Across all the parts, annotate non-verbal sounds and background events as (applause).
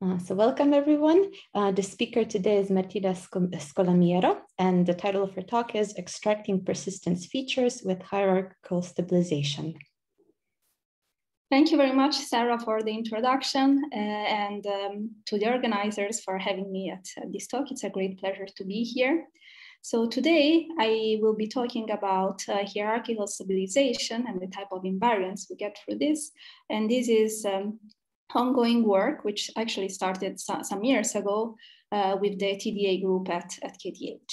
Uh, so welcome everyone. Uh, the speaker today is Martina Scolamiero, and the title of her talk is Extracting Persistence Features with Hierarchical Stabilization. Thank you very much, Sarah, for the introduction uh, and um, to the organizers for having me at this talk. It's a great pleasure to be here. So today I will be talking about uh, hierarchical stabilization and the type of invariants we get through this. And this is um, ongoing work, which actually started some years ago uh, with the TDA group at, at KTH.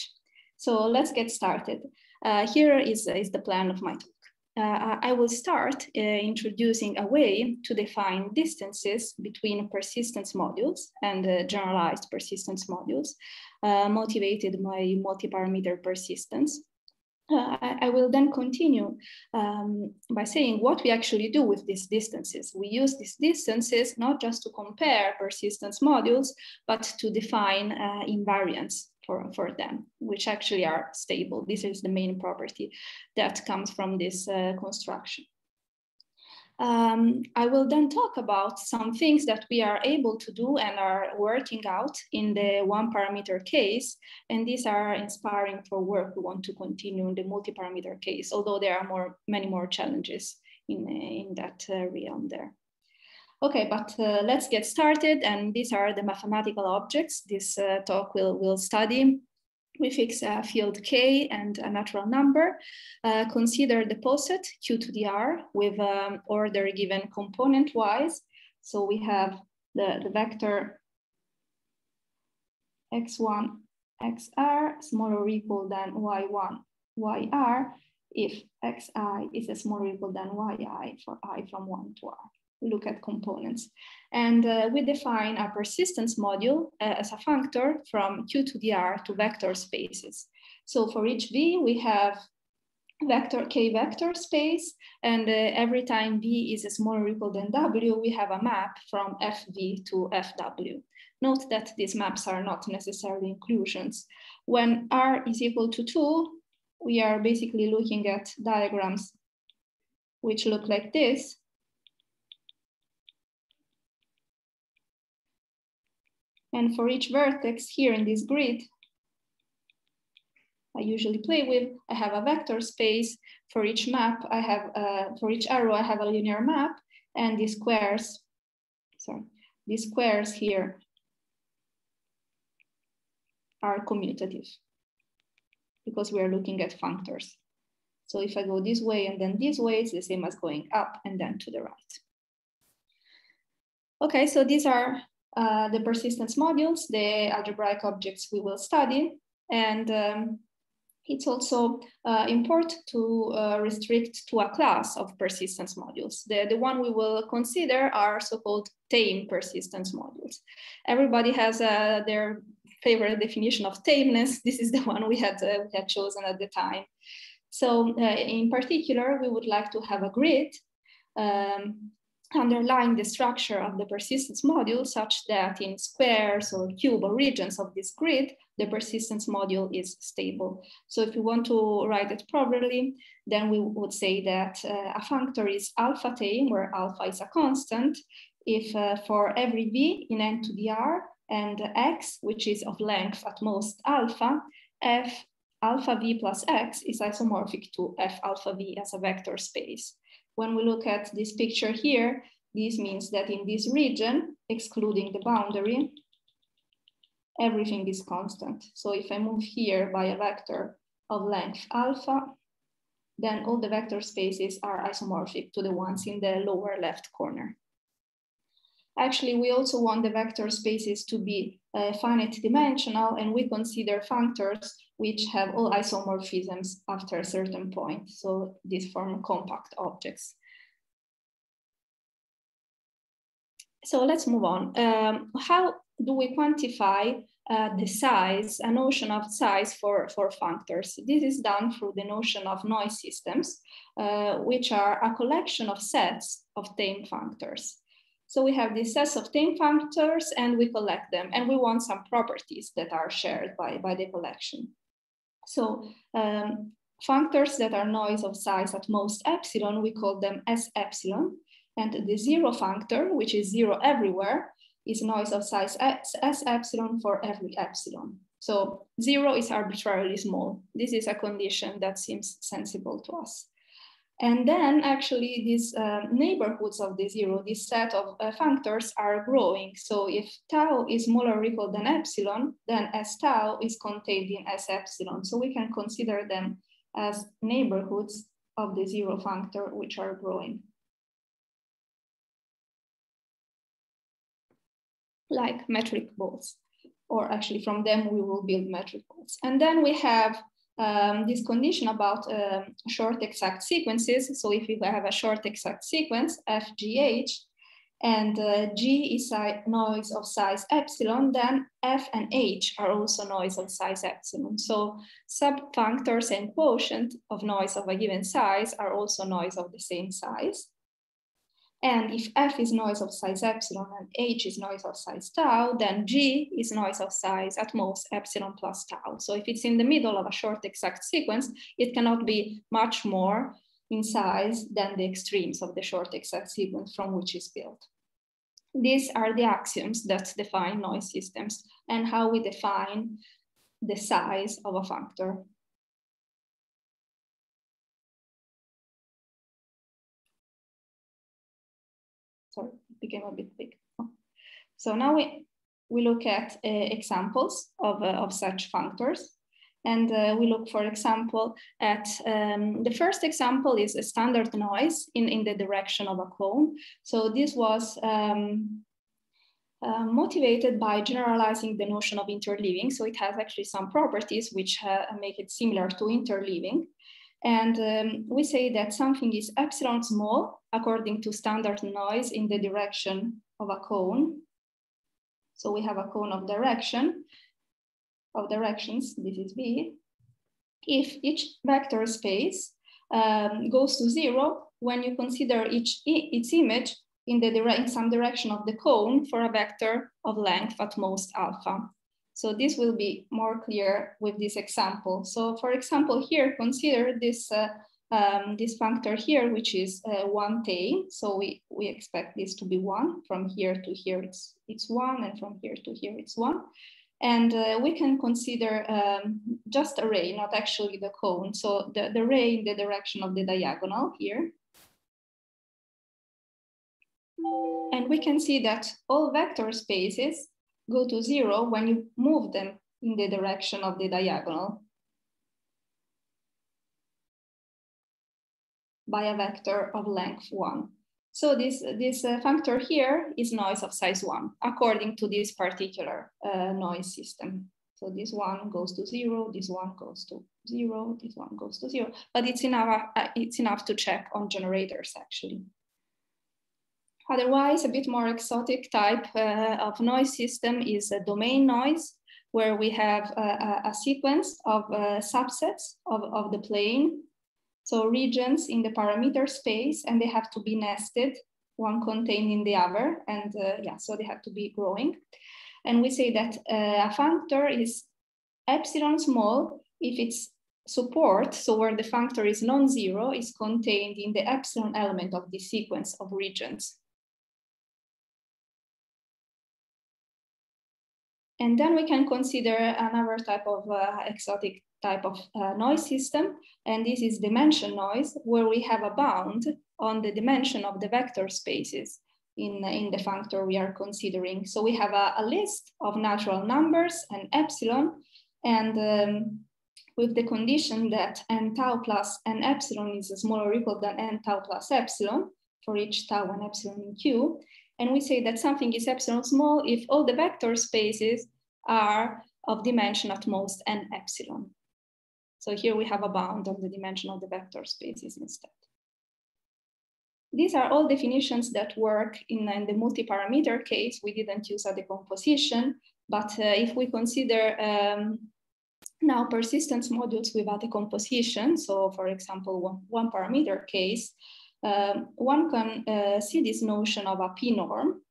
So let's get started. Uh, here is, is the plan of my talk. Uh, I will start uh, introducing a way to define distances between persistence modules and uh, generalized persistence modules uh, motivated by multi-parameter persistence. Uh, I, I, will then continue um, by saying what we actually do with these distances. We use these distances not just to compare persistence modules, but to define uh, invariants for, for them, which actually are stable. This is the main property that comes from this uh, construction. Um, I will then talk about some things that we are able to do and are working out in the one parameter case. And these are inspiring for work we want to continue in the multi-parameter case, although there are more, many more challenges in, in that uh, realm there. Okay, but uh, let's get started. And these are the mathematical objects this uh, talk will, will study we fix a field k and a natural number. Uh, consider the poset q to the r with um, order given component wise. So we have the, the vector x1, xr smaller or equal than y1, yr if xi is a smaller or equal than yi for i from 1 to r look at components. And uh, we define a persistence module uh, as a functor from Q to the R to vector spaces. So for each V, we have vector K vector space, and uh, every time V is a smaller equal than W, we have a map from FV to FW. Note that these maps are not necessarily inclusions. When R is equal to two, we are basically looking at diagrams which look like this, And for each vertex here in this grid, I usually play with, I have a vector space. For each map, I have, uh, for each arrow, I have a linear map and these squares, sorry, these squares here are commutative because we are looking at functors. So if I go this way and then this way, it's the same as going up and then to the right. Okay, so these are uh, the persistence modules, the algebraic objects we will study. And um, it's also uh, important to uh, restrict to a class of persistence modules. The, the one we will consider are so-called tame persistence modules. Everybody has uh, their favorite definition of tameness. (laughs) This is the one we had, uh, we had chosen at the time. So in particular, we would like to have a grid um, underlying the structure of the persistence module such that in squares or cube or regions of this grid, the persistence module is stable. So if we want to write it properly, then we would say that uh, a functor is alpha tame, where alpha is a constant, if uh, for every v in n to the r and x, which is of length at most alpha, f alpha v plus x is isomorphic to f alpha v as a vector space. When we look at this picture here, this means that in this region, excluding the boundary, everything is constant. So if I move here by a vector of length alpha, then all the vector spaces are isomorphic to the ones in the lower left corner. Actually, we also want the vector spaces to be uh, finite dimensional and we consider functors which have all isomorphisms after a certain point. So these form compact objects. So let's move on. Um, how do we quantify uh, the size, a notion of size for, for functors? This is done through the notion of noise systems, uh, which are a collection of sets of tame functors. So we have these sets of tame functors and we collect them and we want some properties that are shared by, by the collection. So um, functors that are noise of size at most epsilon, we call them S epsilon. And the zero functor, which is zero everywhere, is noise of size S, S epsilon for every epsilon. So zero is arbitrarily small. This is a condition that seems sensible to us. And then actually these uh, neighborhoods of the zero, this set of uh, functors are growing. So if tau is smaller or equal than epsilon, then S tau is contained in S epsilon. So we can consider them as neighborhoods of the zero functor which are growing. Like metric balls, or actually from them we will build metric balls. And then we have um, this condition about um, short exact sequences. So if you have a short exact sequence, FGH, and uh, G is noise of size epsilon, then F and H are also noise of size epsilon. So subfunctors and quotient of noise of a given size are also noise of the same size. And if F is noise of size epsilon and H is noise of size tau, then G is noise of size at most epsilon plus tau. So if it's in the middle of a short exact sequence, it cannot be much more in size than the extremes of the short exact sequence from which it's built. These are the axioms that define noise systems and how we define the size of a functor. Became a bit big. So now we, we look at uh, examples of, uh, of such functors. And uh, we look, for example, at um, the first example is a standard noise in, in the direction of a cone. So this was um, uh, motivated by generalizing the notion of interleaving. So it has actually some properties which uh, make it similar to interleaving. And um, we say that something is epsilon small according to standard noise in the direction of a cone. So we have a cone of direction, of directions, this is B. If each vector space um, goes to zero, when you consider each its image in, the in some direction of the cone for a vector of length at most alpha. So this will be more clear with this example. So for example, here, consider this, uh, um, this functor here, which is uh, one tame. So we, we expect this to be one. From here to here, it's, it's one, and from here to here, it's one. And uh, we can consider um, just a ray, not actually the cone. So the, the ray in the direction of the diagonal here. And we can see that all vector spaces go to zero when you move them in the direction of the diagonal by a vector of length one. So this, this uh, functor here is noise of size one, according to this particular uh, noise system. So this one goes to zero, this one goes to zero, this one goes to zero, but it's enough, uh, it's enough to check on generators actually. Otherwise, a bit more exotic type uh, of noise system is a domain noise, where we have a, a sequence of uh, subsets of, of the plane. So regions in the parameter space, and they have to be nested, one contained in the other. And uh, yeah, so they have to be growing. And we say that uh, a functor is epsilon small if its support, so where the functor is non-zero, is contained in the epsilon element of the sequence of regions. And then we can consider another type of uh, exotic type of uh, noise system. And this is dimension noise, where we have a bound on the dimension of the vector spaces in, in the functor we are considering. So we have a, a list of natural numbers and epsilon, and um, with the condition that n tau plus n epsilon is smaller or equal than n tau plus epsilon for each tau and epsilon in Q. And we say that something is epsilon small if all the vector spaces are of dimension at most n epsilon. So here we have a bound on the dimension of the vector spaces instead. These are all definitions that work in, in the multi-parameter case. We didn't use a decomposition, but uh, if we consider um, now persistence modules without a decomposition, so for example, one, one parameter case, um, one can uh, see this notion of a p-norm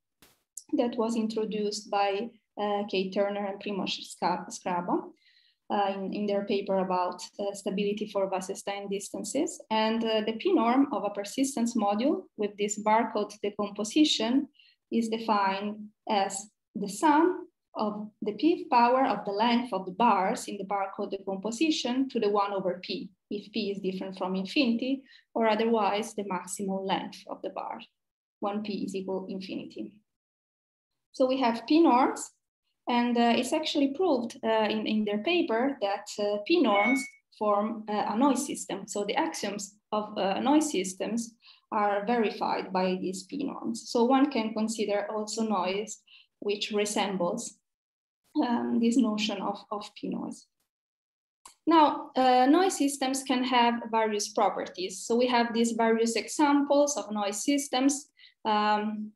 that was introduced by uh, Kate Turner and Primoz Skraba uh, in, in their paper about uh, stability for Wasserstein distances. And the p-norm of a persistence module with this barcode decomposition is defined as the sum of the p power of the length of the bars in the barcode decomposition to the one over p, if p is different from infinity, or otherwise the maximum length of the bar, 1p is equal infinity. So we have p norms, and uh, it's actually proved uh, in, in their paper that uh, p norms form a noise system. So the axioms of noise systems are verified by these p norms. So one can consider also noise which resembles um, this notion of, of p-noise. Now, uh, noise systems can have various properties. So we have these various examples of noise systems. Um,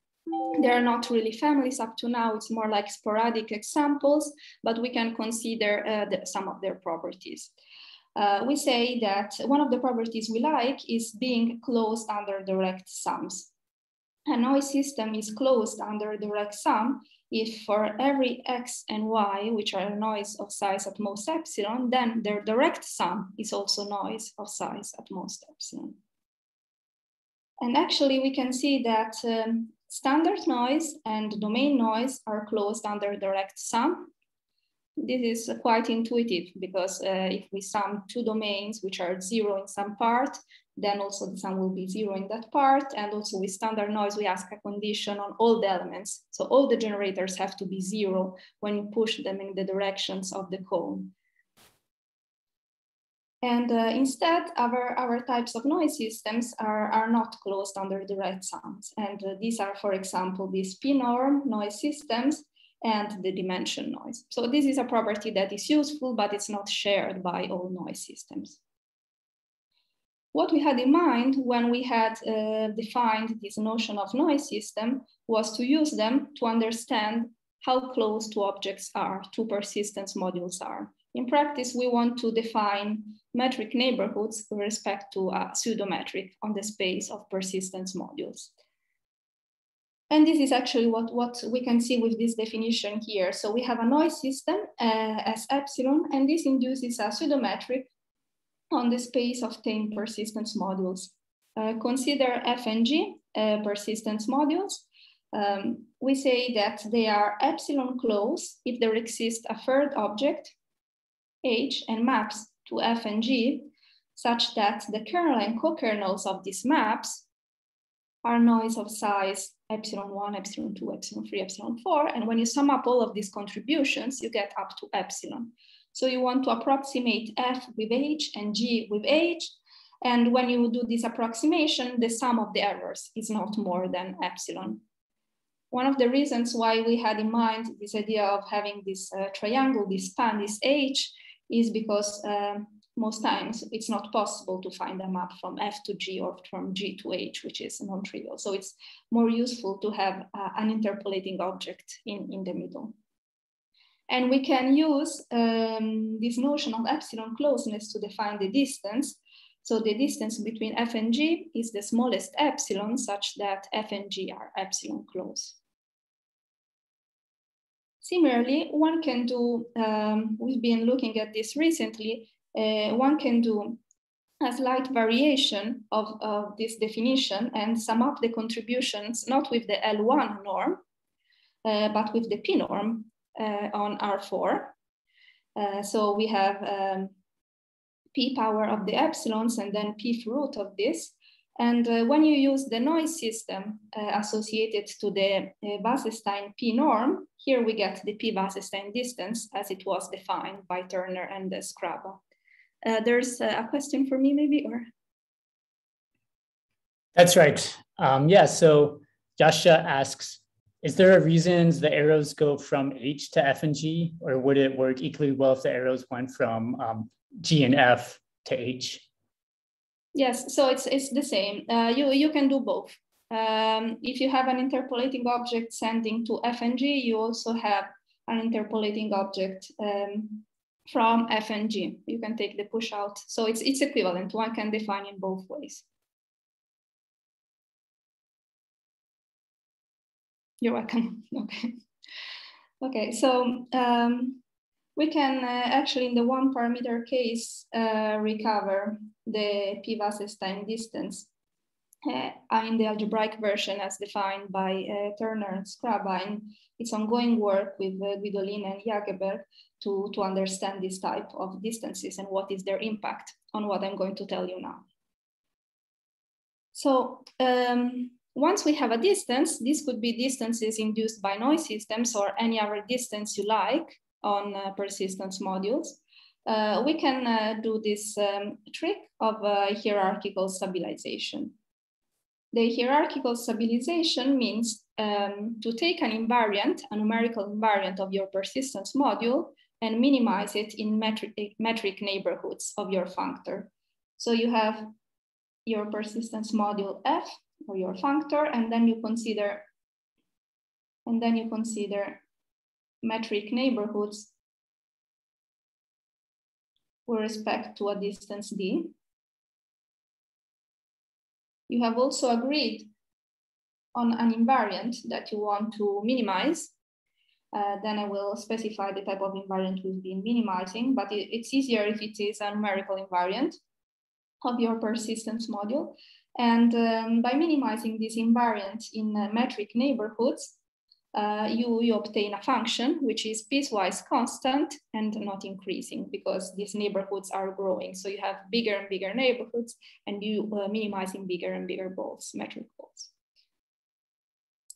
they are not really families up to now, it's more like sporadic examples, but we can consider uh, the, some of their properties. Uh, we say that one of the properties we like is being closed under direct sums. A noise system is closed under direct sum if for every x and y, which are noise of size at most epsilon, then their direct sum is also noise of size at most epsilon. And actually we can see that um, standard noise and domain noise are closed under direct sum. This is quite intuitive because uh, if we sum two domains which are zero in some part, then also the sum will be zero in that part. And also with standard noise, we ask a condition on all the elements. So all the generators have to be zero when you push them in the directions of the cone. And uh, instead, our, our types of noise systems are, are not closed under the direct sums. And uh, these are, for example, the p-norm noise systems and the dimension noise. So this is a property that is useful, but it's not shared by all noise systems. What we had in mind when we had uh, defined this notion of noise system was to use them to understand how close two objects are, two persistence modules are. In practice, we want to define metric neighborhoods with respect to a pseudometric on the space of persistence modules. And this is actually what, what we can see with this definition here. So we have a noise system uh, as epsilon, and this induces a pseudometric on the space of 10 persistence modules. Uh, consider F and G uh, persistence modules. Um, we say that they are epsilon close if there exists a third object, H, and maps to F and G, such that the kernel and co-kernels of these maps are noise of size epsilon 1, epsilon 2, epsilon 3, epsilon 4. And when you sum up all of these contributions, you get up to epsilon. So you want to approximate F with H and G with H. And when you do this approximation, the sum of the errors is not more than epsilon. One of the reasons why we had in mind this idea of having this uh, triangle, this span, this H, is because uh, most times it's not possible to find a map from F to G or from G to H, which is non-trivial. So it's more useful to have uh, an interpolating object in, in the middle. And we can use um, this notion of epsilon closeness to define the distance. So the distance between f and g is the smallest epsilon such that f and g are epsilon close. Similarly, one can do, um, we've been looking at this recently, uh, one can do a slight variation of, of this definition and sum up the contributions, not with the L1 norm, uh, but with the P norm uh, on R4. Uh, so we have um, p power of the epsilons and then p root of this. And uh, when you use the noise system uh, associated to the uh, Wasserstein p norm, here we get the p Wasserstein distance as it was defined by Turner and uh, Skraba. there's a question for me maybe, or? That's right. Um, yeah, so Jasha asks, is there a reason the arrows go from H to F and G, or would it work equally well if the arrows went from um, G and F to H? Yes, so it's it's the same. Uh, you you can do both. Um, if you have an interpolating object sending to FNG, you also have an interpolating object um, from FNG. You can take the push out. So it's it's equivalent. One can define in both ways. You're welcome. (laughs) Okay. Okay, so um, we can uh, actually in the one parameter case uh, recover the p Wasserstein distance. uh, in the algebraic version as defined by Turner and Skraba, and its ongoing work with Guidolin and Agerberg to, to understand this type of distances and what is their impact on what I'm going to tell you now. So um, once we have a distance, this could be distances induced by noise systems or any other distance you like on uh, persistence modules. Uh, we can uh, do this um, trick of hierarchical stabilization. The hierarchical stabilization means um, to take an invariant, a numerical invariant of your persistence module and minimize it in metric, metric neighborhoods of your functor. So you have your persistence module F or your functor, and then you consider, and then you consider metric neighborhoods with respect to a distance d. You have also agreed on an invariant that you want to minimize. Uh, then I will specify the type of invariant we've been minimizing, but it, it's easier if it is a numerical invariant of your persistence module. And um, by minimizing this invariant in uh, metric neighborhoods, uh, you, you obtain a function which is piecewise constant and not increasing because these neighborhoods are growing. So you have bigger and bigger neighborhoods and you uh, minimizing bigger and bigger balls, metric balls.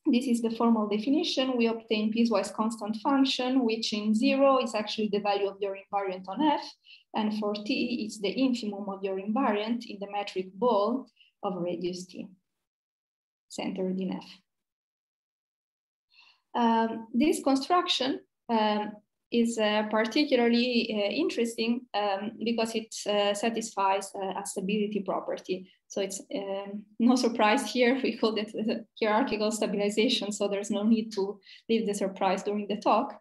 This is the formal definition. We obtain piecewise constant function, which in zero is actually the value of your invariant on F, and for T is the infimum of your invariant in the metric ball of radius T, centered in F. Um, this construction um, is uh, particularly uh, interesting um, because it uh, satisfies uh, a stability property. So it's um, (laughs) no surprise here, we call it hierarchical stabilization, so there's no need to leave the surprise during the talk.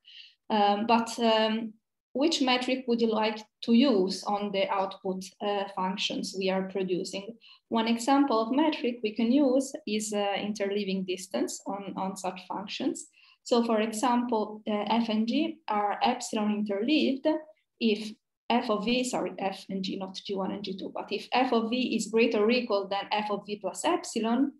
Um, but um, which metric would you like to use on the output uh, functions we are producing? One example of metric we can use is uh, interleaving distance on, on such functions. So for example, uh, f and g are epsilon interleaved if f of v, sorry, f and g, not g1 and g2, but if f of v is greater or equal than f of v plus epsilon,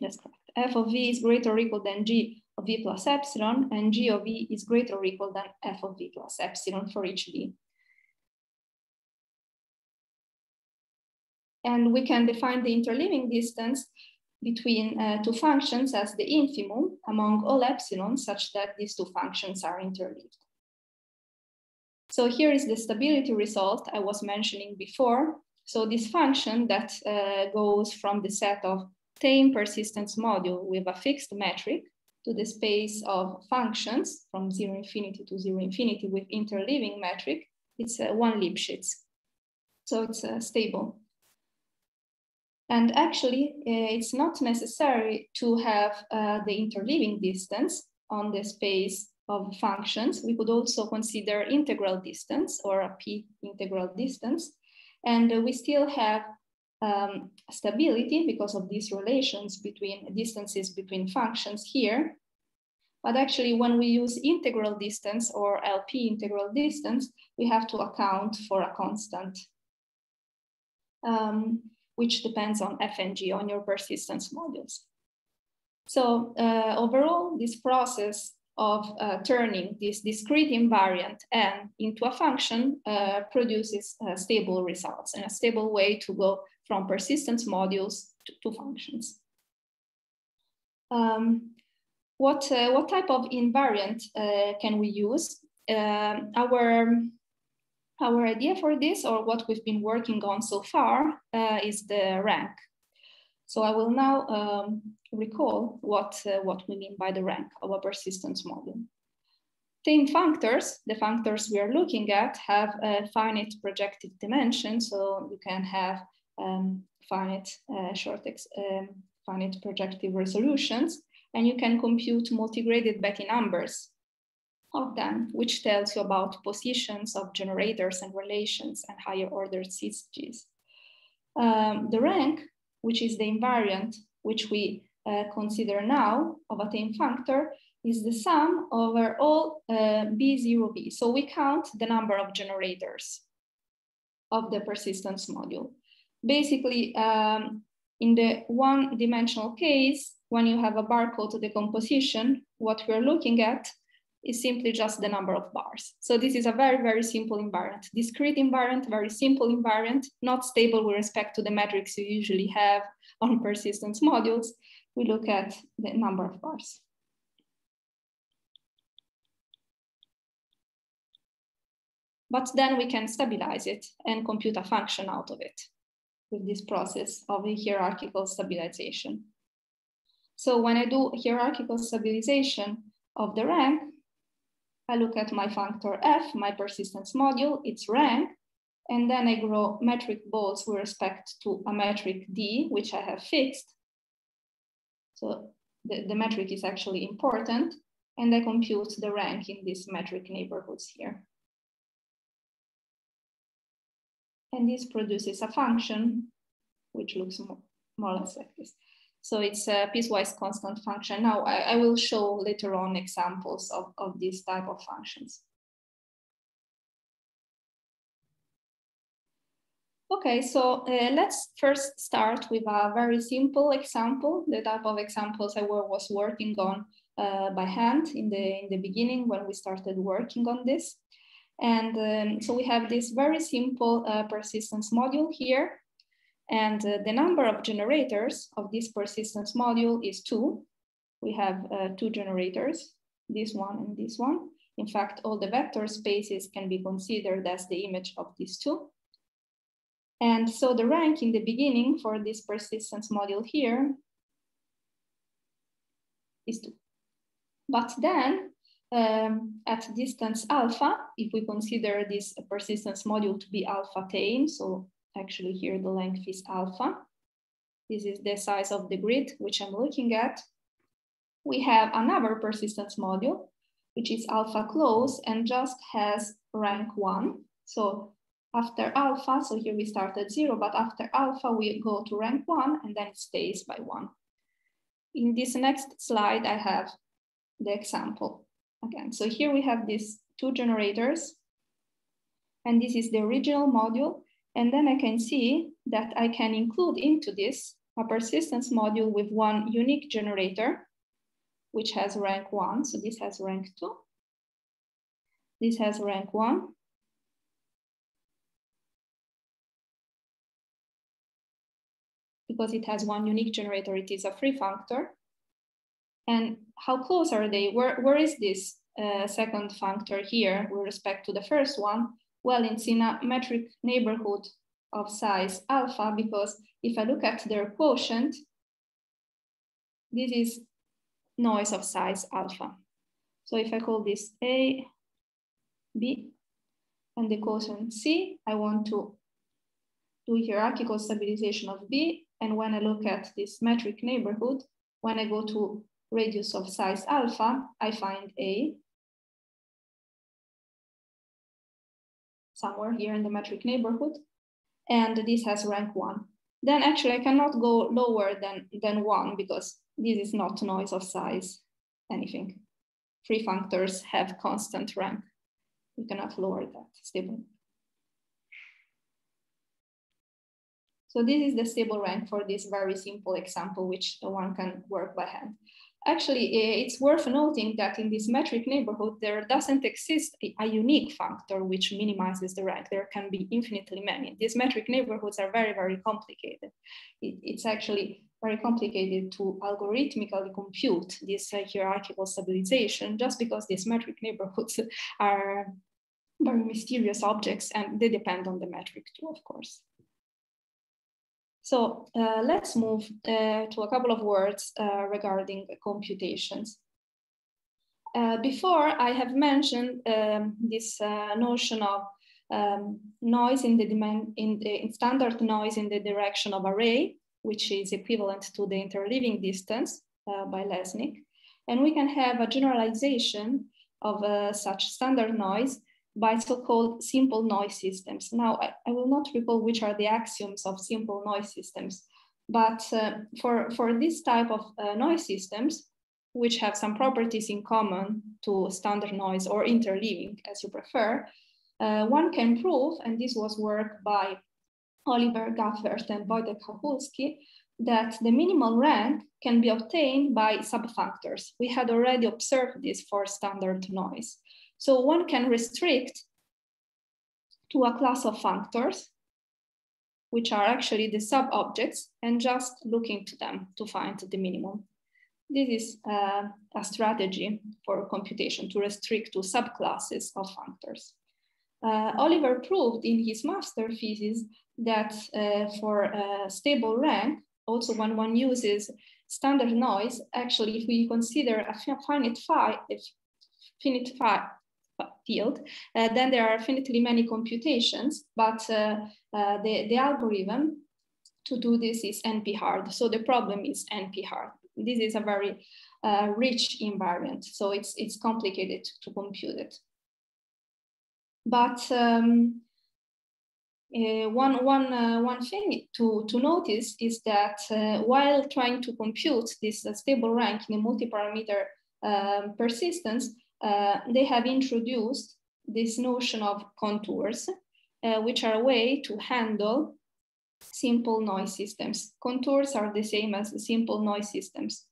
that's correct. f of v is greater or equal than g of v plus epsilon, and g of v is greater or equal than f of v plus epsilon for each v. And we can define the interleaving distance between uh, two functions as the infimum among all epsilon such that these two functions are interleaved. So here is the stability result I was mentioning before. So this function that uh, goes from the set of tame persistence module with a fixed metric to the space of functions from zero infinity to zero infinity with interleaving metric, it's uh, one Lipschitz. So it's uh, stable. And actually, uh, it's not necessary to have uh, the interleaving distance on the space of functions. We could also consider integral distance or a p integral distance. And we still have um, stability because of these relations between distances between functions here. But actually, when we use integral distance or LP integral distance, we have to account for a constant. Um, which depends on FNG, on your persistence modules. So uh, overall, this process of uh, turning this discrete invariant n into a function uh, produces uh, stable results and a stable way to go from persistence modules to, to functions. Um, what, uh, what type of invariant uh, can we use? Um, our our idea for this, or what we've been working on so far, uh, is the rank. So I will now um, recall what, uh, what we mean by the rank of a persistence module. Tame functors, the functors we are looking at, have a finite projective dimension, so you can have um, finite uh, short um, finite projective resolutions, and you can compute multigraded Betti numbers of them, which tells you about positions of generators and relations and higher order syzygies. Um, the rank, which is the invariant which we uh, consider now of a tame functor, is the sum over all uh, B0B. So we count the number of generators of the persistence module. basically, um, in the one dimensional case, when you have a barcode decomposition, what we're looking at is simply just the number of bars. So this is a very, very simple invariant, discrete invariant, very simple invariant, not stable with respect to the metrics you usually have on persistence modules. We look at the number of bars. But then we can stabilize it and compute a function out of it with this process of hierarchical stabilization. So when I do hierarchical stabilization of the rank, I look at my functor f, my persistence module, its rank, and then I grow metric balls with respect to a metric d, which I have fixed. So the, the metric is actually important, and I compute the rank in these metric neighborhoods here. And this produces a function which looks more, more or less like this. So it's a piecewise constant function. Now I, I will show later on examples of, of these type of functions. Okay, so uh, let's first start with a very simple example, the type of examples I was working on uh, by hand in the, in the beginning when we started working on this. And um, so we have this very simple uh, persistence module here and uh, the number of generators of this persistence module is two. We have uh, two generators, this one and this one. In fact, all the vector spaces can be considered as the image of these two. And so the rank in the beginning for this persistence module here is two. But then um, at distance alpha, if we consider this persistence module to be alpha tame, so Actually here the length is alpha. This is the size of the grid, which I'm looking at. We have another persistence module, which is alpha close and just has rank one. So after alpha, so here we start at zero, but after alpha, we go to rank one and then it stays by one. In this next slide, I have the example again. So here we have these two generators and this is the original module and then I can see that I can include into this a persistence module with one unique generator, which has rank one. So this has rank two. This has rank one. Because it has one unique generator, it is a free functor. And how close are they? Where, where is this uh, second functor here with respect to the first one? Well, in a metric neighborhood of size alpha because if I look at their quotient, this is noise of size alpha. So if I call this A, B, and the quotient C, I want to do hierarchical stabilization of B. And when I look at this metric neighborhood, when I go to radius of size alpha, I find A somewhere here in the metric neighborhood, and this has rank one. Then actually I cannot go lower than, than one because this is not noise of size, anything. Free functors have constant rank. You cannot lower that stable. So this is the stable rank for this very simple example, which one can work by hand. Actually, eh, it's worth noting that in this metric neighborhood, there doesn't exist a, a, unique functor which minimizes the rank. There can be infinitely many. These metric neighborhoods are very, very complicated. It, it's actually very complicated to algorithmically compute this uh, hierarchical stabilization just because these metric neighborhoods (laughs) are very mysterious objects and they depend on the metric too, of course. So uh, let's move uh, to a couple of words uh, regarding computations. Uh, before I have mentioned um, this uh, notion of um, noise in the, in the in standard noise in the direction of array, which is equivalent to the interleaving distance uh, by Lesnick. And we can have a generalization of such standard noise by so-called simple noise systems. Now, I, I, will not recall which are the axioms of simple noise systems, but uh, for, for this type of uh, noise systems, which have some properties in common to standard noise or interleaving, as you prefer, uh, one can prove, and this was work by Oliver Gäfvert and Wojtek Chachólski, that the minimal rank can be obtained by subfunctors. We had already observed this for standard noise. So one can restrict to a class of functors, which are actually the sub-objects, and just looking to them to find the minimum. This is uh, a strategy for computation to restrict to subclasses of functors. Uh, Oliver proved in his master thesis that uh, for a stable rank, also when one uses standard noise, actually, if we consider a finite phi, finite phi field, uh, then there are infinitely many computations, but uh, uh, the, the algorithm to do this is NP hard. So the problem is NP hard. This is a very uh, rich invariant, so it's, it's complicated to compute it. But um, uh, one, one, uh, one thing to, to notice is that uh, while trying to compute this stable rank in a multi-parameter um, persistence, uh, they have introduced this notion of contours, uh, which are a way to handle simple noise systems. Contours are the same as simple noise systems.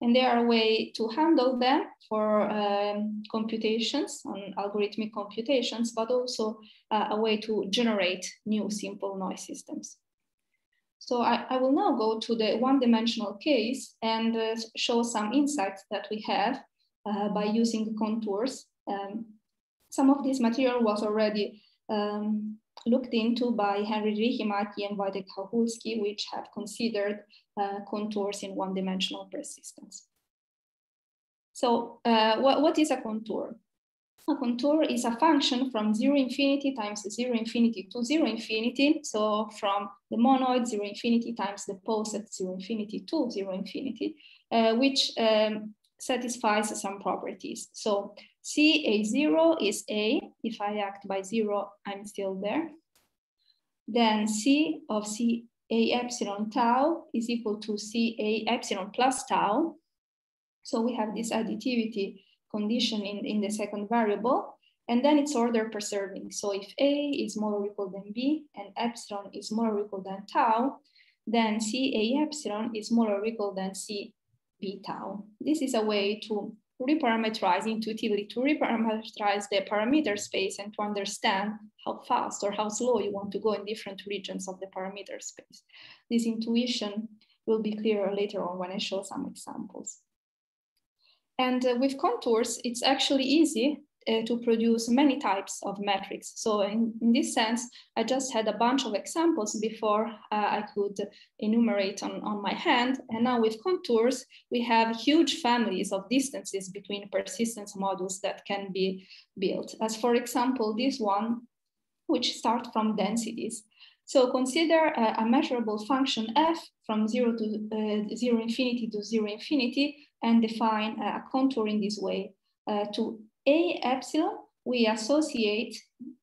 And they are a way to handle them for um, computations, on algorithmic computations, but also uh, a way to generate new simple noise systems. So I, I will now go to the one-dimensional case and uh, show some insights that we have uh, by using contours. Um, some of this material was already um, looked into by Henry Riihimäki and Wojtek Chachólski, which have considered uh, contours in one-dimensional persistence. So uh, what, what is a contour? A contour is a function from zero infinity times zero infinity to zero infinity. So from the monoid zero infinity times the poset zero infinity to zero infinity, uh, which um, satisfies some properties. So C A zero is A. If I act by zero, I'm still there. Then C of C A epsilon tau is equal to C A epsilon plus tau. So we have this additivity condition in, in the second variable. And then it's order preserving. So if A is more or equal than B and epsilon is more or equal than tau, then C A epsilon is more or equal than C B tau. This is a way to reparameterize intuitively, to reparameterize the parameter space and to understand how fast or how slow you want to go in different regions of the parameter space. This intuition will be clearer later on when I show some examples. And uh, with contours, it's actually easy uh, to produce many types of metrics. So in, in, this sense, I just had a bunch of examples before uh, I could enumerate on, on my hand. And now with contours, we have huge families of distances between persistence modules that can be built. As for example, this one, which start from densities. So consider a, a measurable function f from zero to uh, zero infinity to zero infinity and define a contour in this way uh, to a epsilon, we associate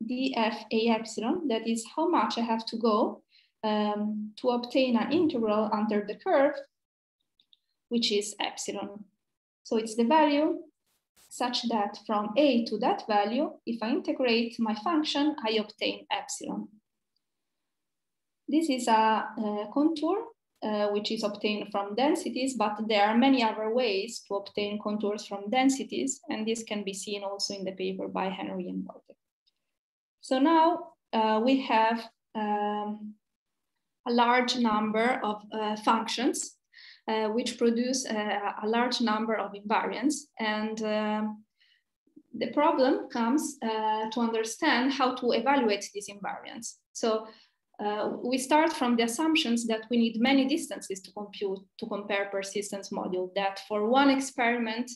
df a epsilon, that is how much I have to go um, to obtain an integral under the curve, which is epsilon. So it's the value such that from a to that value, if I integrate my function, I obtain epsilon. This is a, a contour uh, which is obtained from densities, but there are many other ways to obtain contours from densities, and this can be seen also in the paper by Henry and Wojtek. So now uh, we have um, a large number of uh, functions uh, which produce a, a, large number of invariants, and um, the problem comes uh, to understand how to evaluate these invariants. So uh, we start from the assumptions that we need many distances to compute to compare persistence module that for one experiment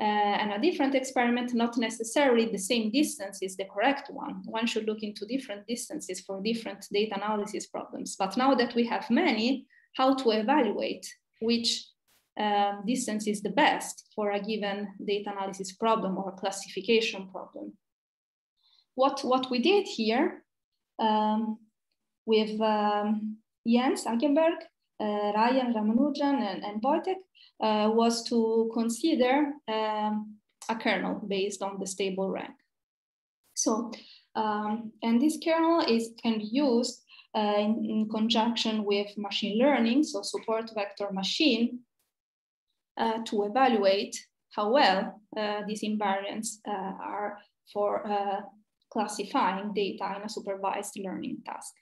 uh, and a different experiment, not necessarily the same distance is the correct one. One should look into different distances for different data analysis problems. But now that we have many, how to evaluate which uh, distance is the best for a given data analysis problem or classification problem. What, what we did here um, with um, Jens Agerberg, uh, Ryan Ramanujam, and, and Wojtek uh, was to consider um, a kernel based on the stable rank. So, um, and this kernel is can be used uh, in, in, conjunction with machine learning, so support vector machine, uh, to evaluate how well uh, these invariants uh, are for classifying data in a supervised learning task.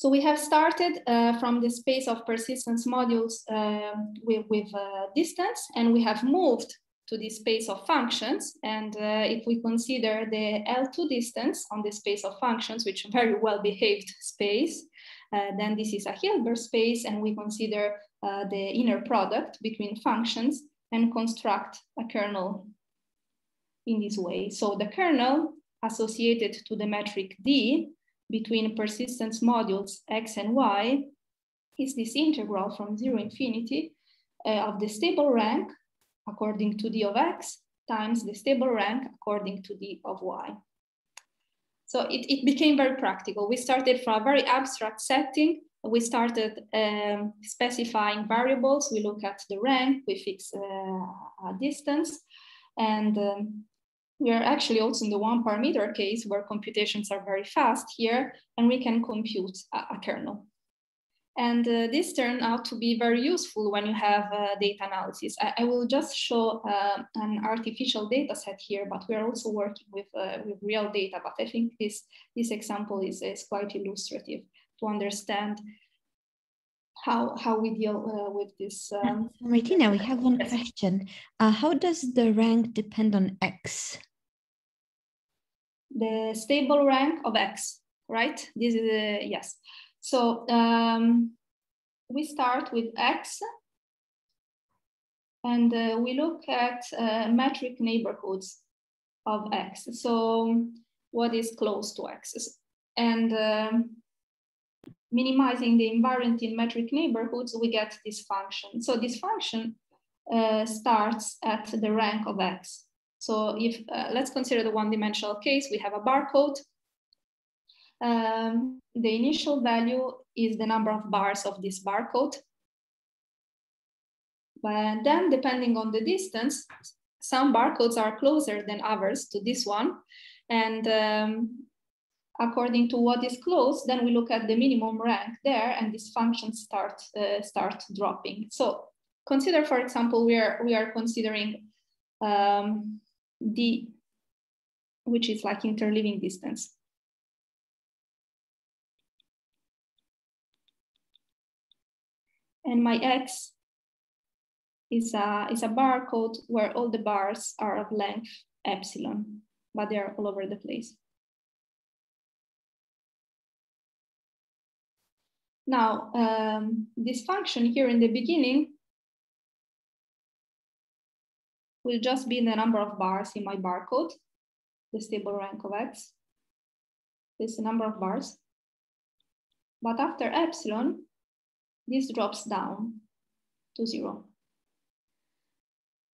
So we have started uh, from the space of persistence modules uh, with, with uh, distance, and we have moved to the space of functions. And uh, if we consider the L2 distance on the space of functions, which very well behaved space, uh, then this is a Hilbert space, and we consider uh, the inner product between functions and construct a kernel in this way. So the kernel associated to the metric D between persistence modules x and y is this integral from zero infinity uh, of the stable rank according to d of x times the stable rank according to d of y. So it, it became very practical. We started from a very abstract setting. We started um, specifying variables. We look at the rank, we fix uh, a distance. And um, we are actually also in the one parameter case where computations are very fast here, and we can compute a, a kernel. And uh, this turned out to be very useful when you have uh, data analysis. I, I, will just show uh, an artificial data set here, but we are also working with, uh, with real data. But I think this, this example is, is quite illustrative to understand how, how we deal uh, with this. Um, Martina, we have one question. Uh, how does the rank depend on X? The stable rank of X, right? This is, a, yes. So um, we start with X and uh, we look at uh, metric neighborhoods of X. So what is close to X? And um, minimizing the invariant in metric neighborhoods, we get this function. So this function uh, starts at the rank of X. So if uh, let's consider the one-dimensional case, we have a barcode. Um, the initial value is the number of bars of this barcode. But then depending on the distance, some barcodes are closer than others to this one. And um, according to what is close, then we look at the minimum rank there and this function start, uh, start dropping. So consider, for example, we are, we are considering um, D, which is like interleaving distance. And my X is a, is a barcode where all the bars are of length epsilon, but they are all over the place. Now, um, this function here in the beginning will just be the number of bars in my barcode, the stable rank of x. This number of bars. But after epsilon, this drops down to zero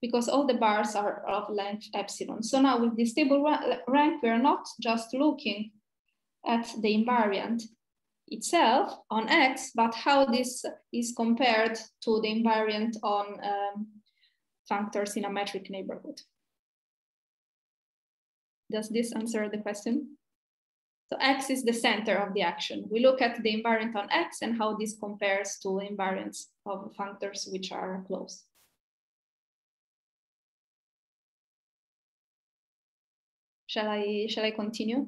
because all the bars are of length epsilon. So now with the stable rank, we're not just looking at the invariant itself on X, but how this is compared to the invariant on um, functors in a metric neighborhood. Does this answer the question? So X is the center of the action. We look at the invariant on X and how this compares to invariants of functors which are close. Shall I, shall I continue?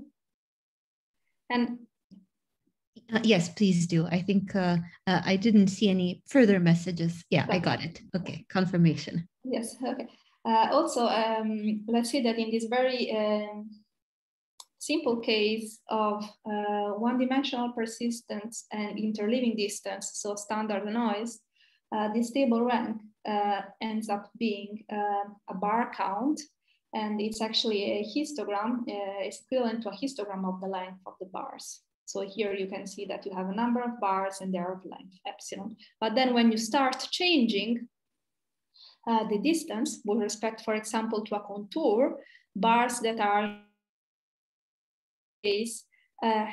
And uh, yes, please do. I think uh, uh, I didn't see any further messages. Yeah, okay. I got it. Okay, confirmation. Yes, (laughs) okay. Uh, also, um, let's see that in this very um, simple case of uh, one-dimensional persistence and interleaving distance, so standard noise, uh, this stable rank ends up being a bar count and it's actually a histogram, uh, it's equivalent to a histogram of the length of the bars. So here you can see that you have a number of bars and they're of length epsilon. But then when you start changing uh, the distance with respect, for example, to a contour, bars that are uh,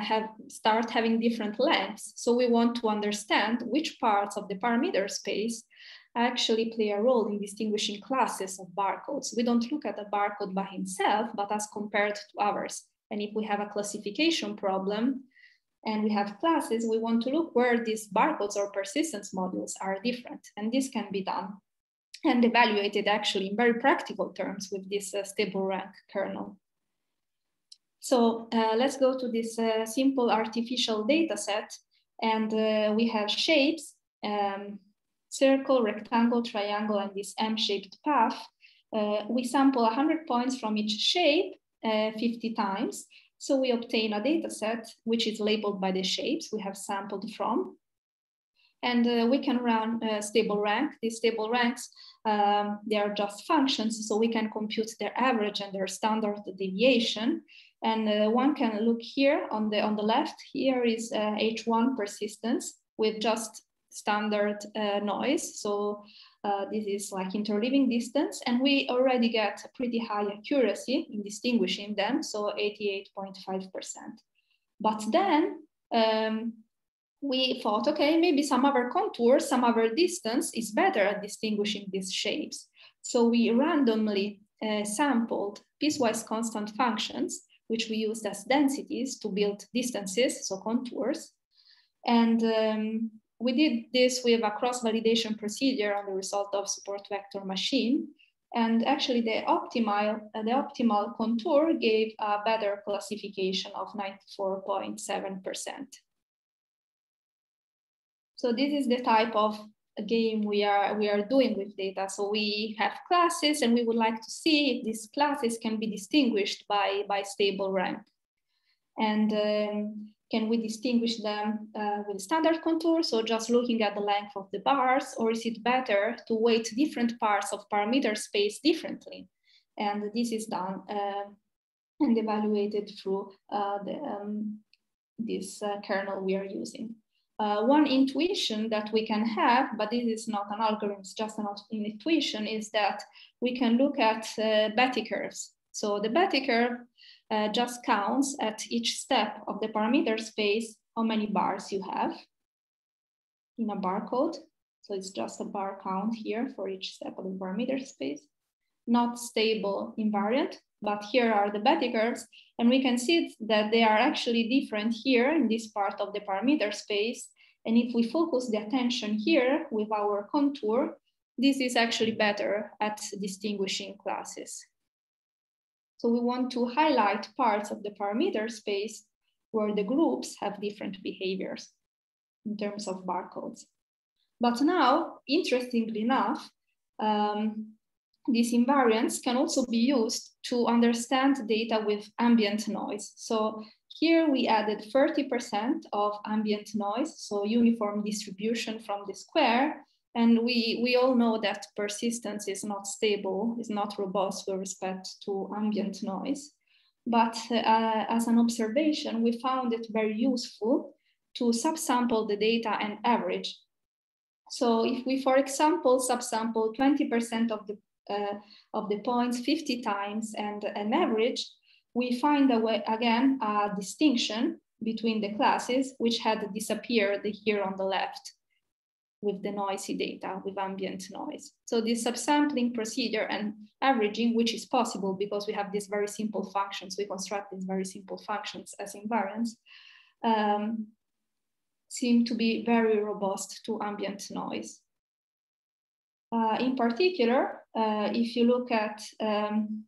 have start having different lengths. So we want to understand which parts of the parameter space actually play a role in distinguishing classes of barcodes. We don't look at a barcode by himself, but as compared to others. And if we have a classification problem, and we have classes, we want to look where these barcodes or persistence modules are different. And this can be done and evaluated actually in very practical terms with this uh, stable rank kernel. So uh, let's go to this uh, simple artificial data set. And uh, we have shapes, um, circle, rectangle, triangle, and this M-shaped path. Uh, we sample 100 points from each shape uh, 50 times. So we obtain a data set which is labeled by the shapes we have sampled from. And uh, we can run stable rank. These stable ranks, um, they are just functions, so we can compute their average and their standard deviation. And uh, one can look here on the, on the left, here is uh, H1 persistence with just standard uh, noise. So uh, this is like interleaving distance, and we already get a pretty high accuracy in distinguishing them, so 88.5%. But then um, we thought, okay, maybe some other contour, some other distance is better at distinguishing these shapes. So we randomly uh, sampled piecewise constant functions which we used as densities to build distances, so contours. And um, we did this with a cross-validation procedure on the result of support vector machine. And actually the optimal, uh, the optimal contour gave a better classification of 94.7%. So this is the type of game we are we are doing with data. So we have classes and we would like to see if these classes can be distinguished by, by stable rank. And um, can we distinguish them uh, with standard contour? So just looking at the length of the bars, or is it better to weight different parts of parameter space differently? And this is done uh, and evaluated through uh, the, um, this uh, kernel we are using. Uh, one intuition that we can have, but this is not an algorithm, it's just an intuition, is that we can look at uh, Betti curves. So the Betti curve uh, just counts at each step of the parameter space how many bars you have in a barcode. So it's just a bar count here for each step of the parameter space. Not stable invariant, but here are the Betti curves. And we can see that they are actually different here in this part of the parameter space. And if we focus the attention here with our contour, this is actually better at distinguishing classes. So we want to highlight parts of the parameter space where the groups have different behaviors in terms of barcodes. But now, interestingly enough, um, these invariants can also be used to understand data with ambient noise. So here we added 30% of ambient noise, so uniform distribution from the square. And we, we all know that persistence is not stable, is not robust with respect to ambient noise. But uh, as an observation, we found it very useful to subsample the data and average. So if we, for example, subsample 20% of the uh, of the points 50 times and an average, we find a way, again a distinction between the classes which had disappeared here on the left with the noisy data, with ambient noise. So this subsampling procedure and averaging, which is possible because we have these very simple functions, we construct these very simple functions as invariants, um, seem to be very robust to ambient noise. Uh, in particular, if you look at um,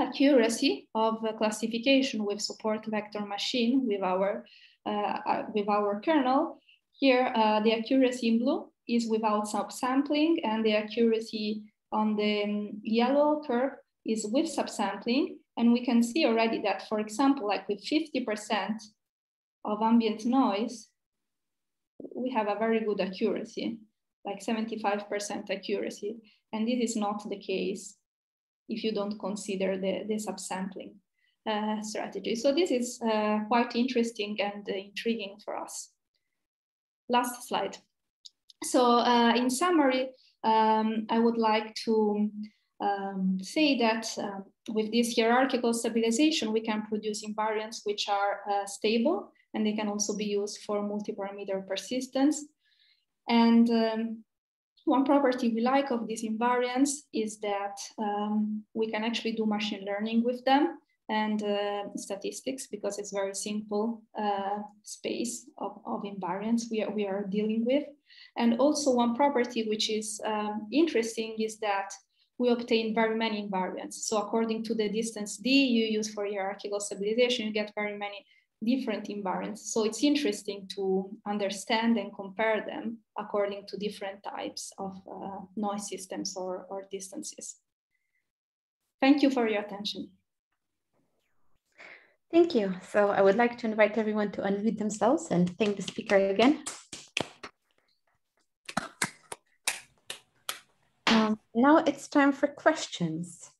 accuracy of classification with support vector machine with our, uh, uh, with our kernel, here the accuracy in blue is without subsampling and the accuracy on the um, yellow curve is with subsampling. And we can see already that, for example, like with 50% of ambient noise, we have a very good accuracy like 75% accuracy. And this is not the case if you don't consider the, the subsampling uh, strategy. So this is uh, quite interesting and uh, intriguing for us. Last slide. So uh, in summary, um, I would like to um, say that um, with this hierarchical stabilization, we can produce invariants which are uh, stable and they can also be used for multi-parameter persistence and um, one property we like of these invariants is that um, we can actually do machine learning with them. and uh, statistics because it's very simple uh, space of, of invariants we are, we are dealing with. And also one property which is um, interesting is that we obtain very many invariants. So according to the distance d you use for hierarchical stabilization, you get very many different invariants. So it's interesting to understand and compare them according to different types of uh, noise systems or, or distances. Thank you for your attention. Thank you. So I would like to invite everyone to unmute themselves and thank the speaker again. Um, now it's time for questions.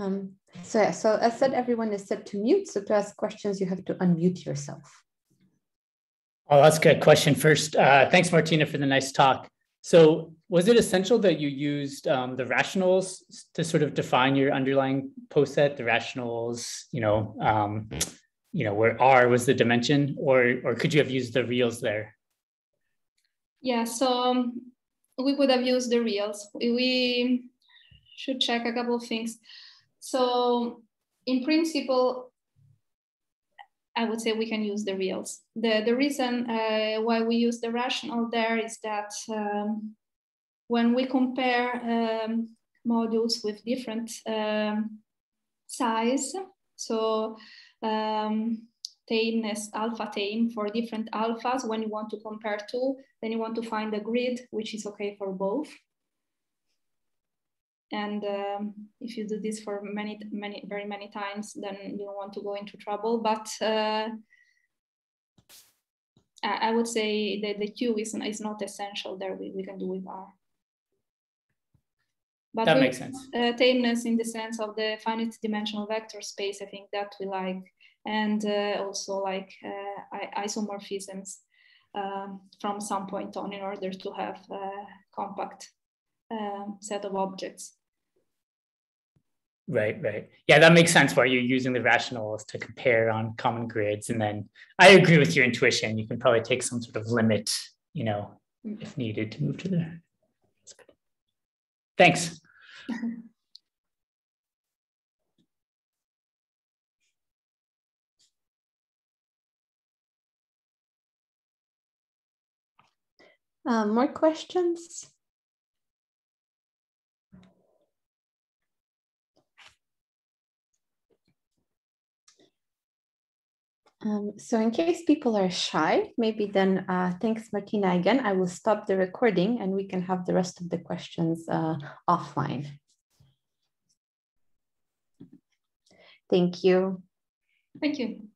Um, so, yeah, so as said, everyone is set to mute. So to ask questions, you have to unmute yourself. Oh, that's a good question first. Uh, thanks, Martina, for the nice talk. So was it essential that you used um, the rationals to sort of define your underlying poset, set, the rationals, you know, um, you know, where R was the dimension, or, or could you have used the reals there? Yeah, so um, we could have used the reals. We should check a couple of things. So in principle, I would say we can use the reals. The, the reason uh, why we use the rational there is that um, when we compare um, modules with different um, size, so um, tameness, alpha tame for different alphas, when you want to compare two, then you want to find a grid which is okay for both. And um, if you do this for many, many, very many times, then you don't want to go into trouble. But uh, I would say that the Q is, is not essential there. We, we can do with R. But that makes sense. Uh, tameness in the sense of the finite dimensional vector space, I think that we like. And uh, also like uh, isomorphisms um, from some point on in order to have a compact um, set of objects. Right, right. Yeah, that makes sense why you're using the rationals to compare on common grids. And then I agree with your intuition. You can probably take some sort of limit, you know, if needed to move to there. Thanks. (laughs) Uh, more questions? Um, so in case people are shy, maybe then uh, thanks Martina again. I will stop the recording and we can have the rest of the questions uh, offline. Thank you. Thank you.